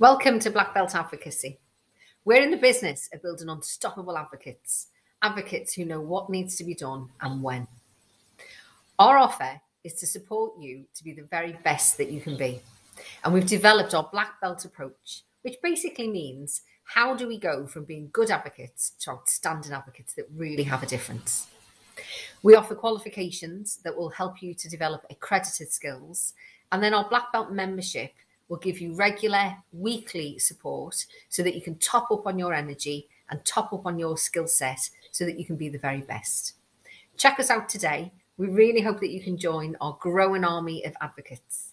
Welcome to Black Belt Advocacy. We're in the business of building unstoppable advocates, advocates who know what needs to be done and when. Our offer is to support you to be the very best that you can be. And we've developed our Black Belt approach, which basically means how do we go from being good advocates to outstanding advocates that really have a difference? We offer qualifications that will help you to develop accredited skills. And then our Black Belt membership will give you regular weekly support so that you can top up on your energy and top up on your skill set so that you can be the very best. Check us out today. We really hope that you can join our growing army of advocates.